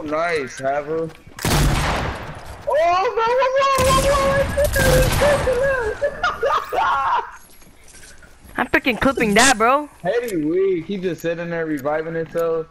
Oh, nice, Haver. Oh, I'm freaking clipping that, bro. Hey, weak. He just sitting there reviving himself.